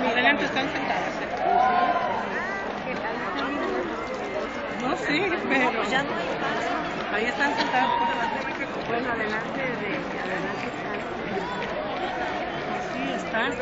intento. Adelante están sentadas. No sé, pero ahí están sentadas. Bueno, adelante de adelante Sí, están.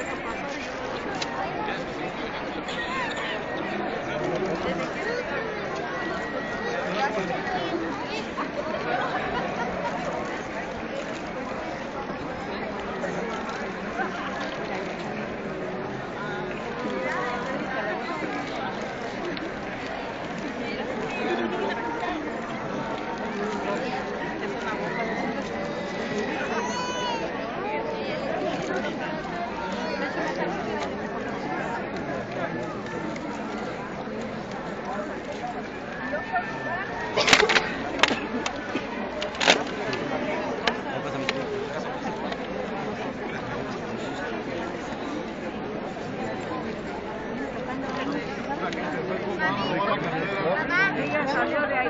妈妈，你要少放点盐。